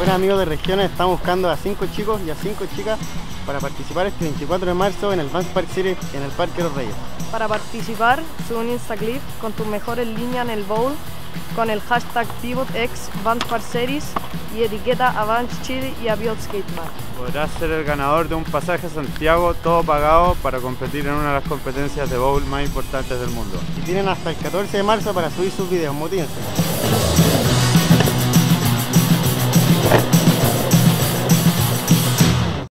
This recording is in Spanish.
Buenos amigos de regiones, estamos buscando a 5 chicos y a 5 chicas para participar este 24 de marzo en el Vans Park City en el Parque Los Reyes. Para participar, sube un Instaclip con tus mejores líneas en el bowl con el hashtag PivotX Series y etiqueta a Chile y a Pivot Skatemark. Podrás ser el ganador de un pasaje a Santiago todo pagado para competir en una de las competencias de bowl más importantes del mundo. Y tienen hasta el 14 de marzo para subir sus videos, motívense.